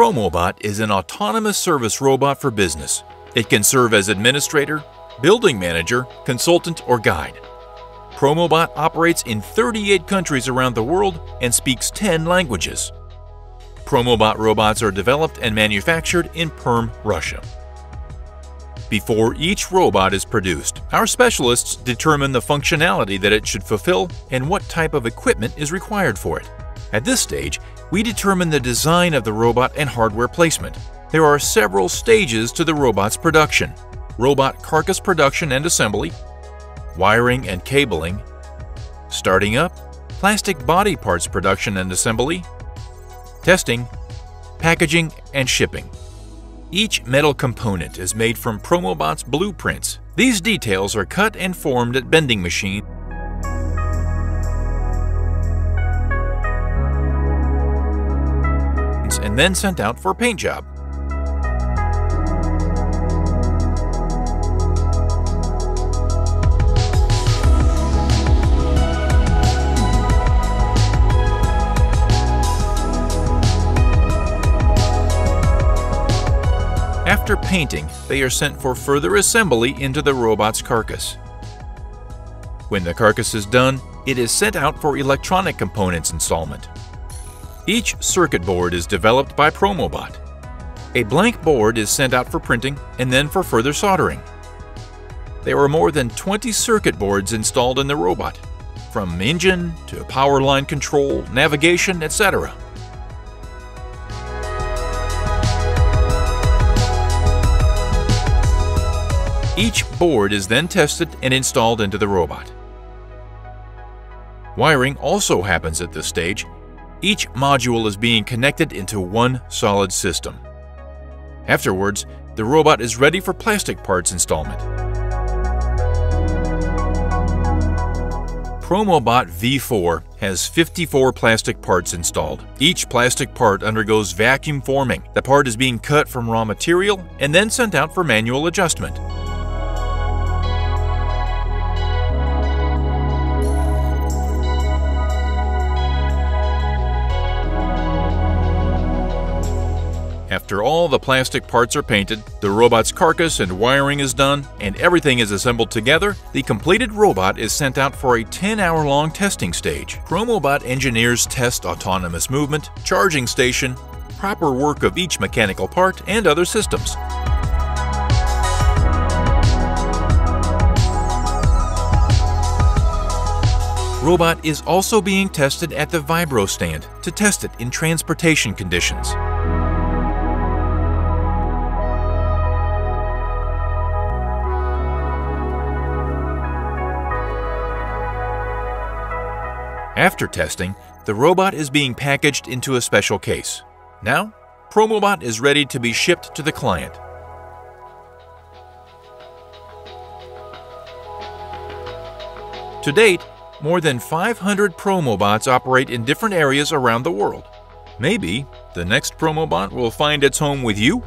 Promobot is an autonomous service robot for business. It can serve as administrator, building manager, consultant, or guide. Promobot operates in 38 countries around the world and speaks 10 languages. Promobot robots are developed and manufactured in Perm, Russia. Before each robot is produced, our specialists determine the functionality that it should fulfill and what type of equipment is required for it. At this stage, we determine the design of the robot and hardware placement. There are several stages to the robot's production. Robot carcass production and assembly, wiring and cabling, starting up, plastic body parts production and assembly, testing, packaging, and shipping. Each metal component is made from Promobot's blueprints. These details are cut and formed at bending machine and then sent out for a paint job. After painting, they are sent for further assembly into the robot's carcass. When the carcass is done, it is sent out for electronic components installment. Each circuit board is developed by Promobot. A blank board is sent out for printing and then for further soldering. There are more than 20 circuit boards installed in the robot, from engine to power line control, navigation, etc. Each board is then tested and installed into the robot. Wiring also happens at this stage. Each module is being connected into one solid system. Afterwards, the robot is ready for plastic parts installment. Promobot V4 has 54 plastic parts installed. Each plastic part undergoes vacuum forming. The part is being cut from raw material and then sent out for manual adjustment. After all the plastic parts are painted, the robot's carcass and wiring is done, and everything is assembled together, the completed robot is sent out for a 10-hour long testing stage. Promobot engineers test autonomous movement, charging station, proper work of each mechanical part, and other systems. Robot is also being tested at the Vibro stand to test it in transportation conditions. After testing, the robot is being packaged into a special case. Now, Promobot is ready to be shipped to the client. To date, more than 500 Promobots operate in different areas around the world. Maybe the next Promobot will find its home with you